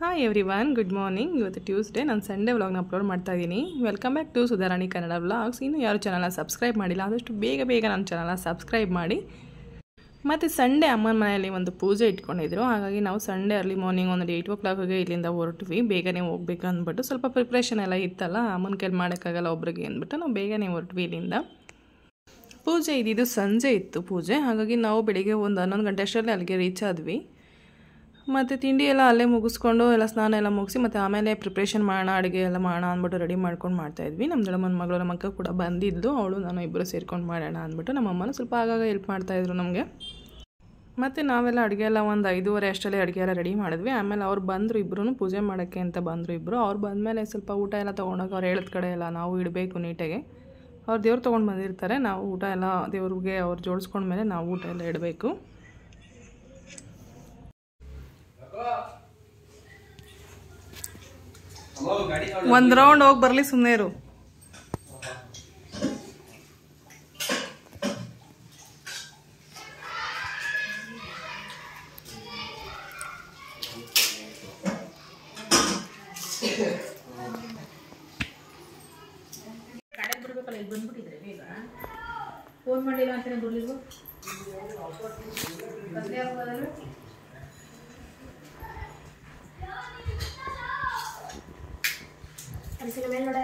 Hi every one good morning ಇವತ್ತು Tuesday ನಾನು Sunday ವ್ಲಾಗ್ನ ಅಪ್ಲೋಡ್ ಮಾಡ್ತಾ ಇದ್ದೀನಿ. Welcome back to Sudharani Kannada vlogs ಇನ್ನೂ ಯಾರು ಚಾನಲ್ನ ಸಬ್ಸ್ಕ್ರೈಬ್ ಮಾಡಿಲ್ಲ, ಆದಷ್ಟು ಬೇಗ ಬೇಗ ನನ್ನ ಚಾನಲ್ನ ಸಬ್ಸ್ಕ್ರೈಬ್ ಮಾಡಿ. ಮತ್ತು ಸಂಡೇ ಅಮ್ಮನ ಮನೆಯಲ್ಲಿ ಒಂದು ಪೂಜೆ ಇಟ್ಕೊಂಡಿದ್ರು. ಹಾಗಾಗಿ ನಾವು ಸಂಡೇ ಅರ್ಲಿ ಮಾರ್ನಿಂಗ್ ಒಂದು ಏಯ್ಟ್ ಓ ಕ್ಲಾಕ್ಗೆ ಇಲ್ಲಿಂದ ಹೊರಟ್ವಿ. ಬೇಗನೆ ಹೋಗ್ಬೇಕು ಅಂದ್ಬಿಟ್ಟು ಸ್ವಲ್ಪ ಪ್ರಿಪ್ರೇಷನ್ ಎಲ್ಲ ಇತ್ತಲ್ಲ, ಅಮ್ಮನ ಕೈಲಿ ಮಾಡೋಕ್ಕಾಗಲ್ಲ ಒಬ್ರಿಗೆ ಅಂದ್ಬಿಟ್ಟು ನಾವು ಬೇಗನೆ ಹೊರಟ್ವಿ ಇಲ್ಲಿಂದ. ಪೂಜೆ ಇದ್ದಿದ್ದು ಸಂಜೆ ಇತ್ತು ಪೂಜೆ. ಹಾಗಾಗಿ ನಾವು ಬೆಳಿಗ್ಗೆ ಒಂದು ಹನ್ನೊಂದು ಗಂಟೆ ಅಷ್ಟರಲ್ಲಿ ಅಲ್ಲಿಗೆ ರೀಚ್ ಆದ್ವಿ. ಮತ್ತು ತಿಂಡಿ ಎಲ್ಲ ಅಲ್ಲೇ ಮುಗಿಸ್ಕೊಂಡು ಎಲ್ಲ ಸ್ನಾನ ಎಲ್ಲ ಮುಗಿಸಿ ಮತ್ತು ಆಮೇಲೆ ಪ್ರಿಪ್ರೇಷನ್ ಮಾಡೋಣ, ಅಡುಗೆ ಎಲ್ಲ ಮಾಡೋಣ ಅಂದ್ಬಿಟ್ಟು ರೆಡಿ ಮಾಡ್ಕೊಂಡು ಮಾಡ್ತಾಯಿದ್ವಿ ನಮ್ಮ ದೊಡ್ಡಮ್ಮನ ಮಗಳು, ನಮ್ಮ ಅಕ್ಕ ಕೂಡ ಬಂದಿದ್ದು. ಅವಳು, ನಾನು ಇಬ್ಬರು ಸೇರ್ಕೊಂಡು ಮಾಡೋಣ ಅಂದ್ಬಿಟ್ಟು ನಮ್ಮ ಅಮ್ಮನೂ ಸ್ವಲ್ಪ ಆಗಾಗ ಹೆಲ್ಪ್ ಮಾಡ್ತಾಯಿದ್ರು ನಮಗೆ. ಮತ್ತು ನಾವೆಲ್ಲ ಅಡುಗೆ ಎಲ್ಲ ಒಂದು ಐದೂವರೆ ಅಷ್ಟರಲ್ಲಿ ಅಡುಗೆ ಎಲ್ಲ ರೆಡಿ ಮಾಡಿದ್ವಿ. ಆಮೇಲೆ ಅವ್ರು ಬಂದರು ಇಬ್ಬರು ಪೂಜೆ ಮಾಡೋಕ್ಕೆ ಅಂತ ಬಂದರು ಇಬ್ಬರು ಅವ್ರು ಬಂದಮೇಲೆ ಸ್ವಲ್ಪ ಊಟ ಎಲ್ಲ ತೊಗೊಂಡೋಗಿ ಅವ್ರು ಹೇಳಿದ ಕಡೆ ಎಲ್ಲ ನಾವು ಇಡಬೇಕು ನೀಟಾಗಿ. ಅವ್ರು ದೇವ್ರು ತೊಗೊಂಡು ಬಂದಿರ್ತಾರೆ. ನಾವು ಊಟ ಎಲ್ಲ ದೇವ್ರಿಗೆ ಅವ್ರು ಜೋಡಿಸ್ಕೊಂಡ್ಮೇಲೆ ನಾವು ಊಟ ಎಲ್ಲ ಇಡಬೇಕು. ಒಂದು ರೌಂಡ್ ಹೋಗಿ ಬರಲಿ ಸುಮ್ಮನೆ ಇರು. ಫೋನ್ ಮಾಡಿಲ್ಲ ಅಂತಾನೆ ಬರ್ಲಿಲ್ವ? മനസ്സിലൂടെ